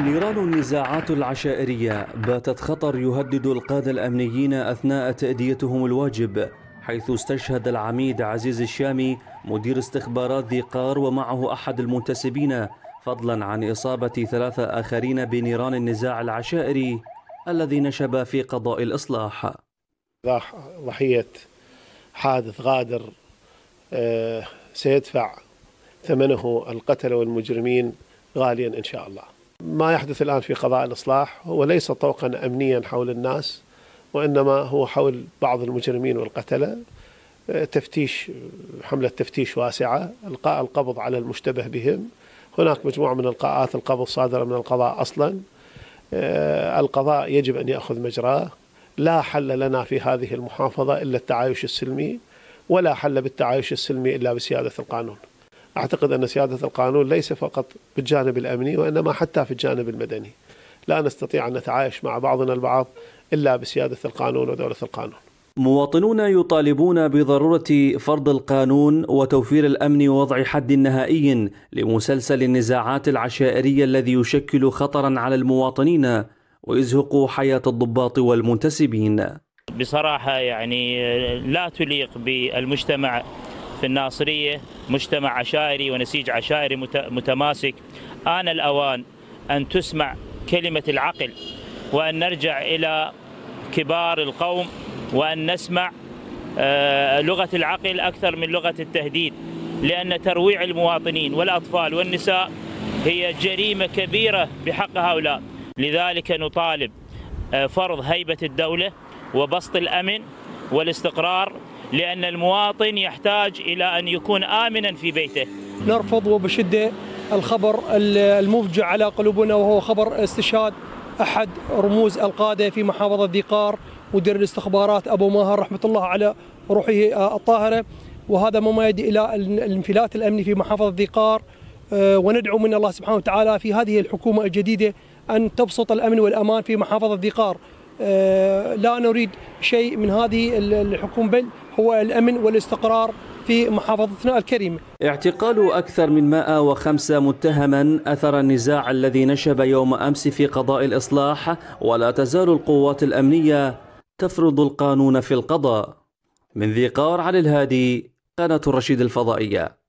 نيران النزاعات العشائرية. باتت خطر يهدد القادة الأمنيين أثناء تأديتهم الواجب حيث استشهد العميد عزيز الشامي مدير استخبارات ذي قار ومعه أحد المنتسبين فضلا عن إصابة ثلاثة آخرين بنيران النزاع العشائري الذي نشب في قضاء الإصلاح. ضحية حادث غادر آه، سيدفع ثمنه القتلة والمجرمين غاليا إن شاء الله. ما يحدث الآن في قضاء الإصلاح هو ليس طوقا أمنيا حول الناس وإنما هو حول بعض المجرمين والقتلة. آه، تفتيش حملة تفتيش واسعة إلقاء القبض على المشتبه بهم. هناك مجموعة من إلقاءات القبض صادرة من القضاء أصلا. آه، القضاء يجب أن يأخذ مجراه. لا حل لنا في هذه المحافظة إلا التعايش السلمي ولا حل بالتعايش السلمي إلا بسيادة القانون. أعتقد أن سيادة القانون ليس فقط بالجانب الأمني وإنما حتى في الجانب المدني. لا نستطيع أن نتعايش مع بعضنا البعض إلا بسيادة القانون ودولة القانون. مواطنون يطالبون بضرورة فرض القانون وتوفير الأمن ووضع حد نهائي لمسلسل النزاعات العشائرية الذي يشكل خطرا على المواطنين ويزهق حياة الضباط والمنتسبين. بصراحة يعني لا تليق بالمجتمع في الناصرية. مجتمع عشائري ونسيج عشائري متماسك. آن الأوان أن تسمع كلمة العقل وأن نرجع إلى كبار القوم وأن نسمع آه، لغة العقل أكثر من لغة التهديد لأن ترويع المواطنين والأطفال والنساء هي جريمة كبيرة بحق هؤلاء. لذلك نطالب آه، فرض هيبة الدولة وبسط الأمن والاستقرار لأن المواطن يحتاج إلى أن يكون آمنا في بيته. نرفض وبشدة الخبر المفجع على قلوبنا وهو خبر استشهاد أحد رموز القادة في محافظة ذي قار مدير الاستخبارات أبو ماهر رحمة الله على روحه آه، الطاهرة. وهذا مما يؤدي إلى الانفلات الأمني في محافظة ذي قار. آه، وندعو من الله سبحانه وتعالى في هذه الحكومة الجديدة أن تبسط الأمن والأمان في محافظة ذي قار. لا نريد شيء من هذه الحكومة بل هو الأمن والاستقرار في محافظتنا الكريمة. اعتقال أكثر من 105 متهما أثر النزاع الذي نشب يوم أمس في قضاء الإصلاح ولا تزال القوات الأمنية تفرض القانون في القضاء. من ذي قار على الهادي قناة الرشيد الفضائية.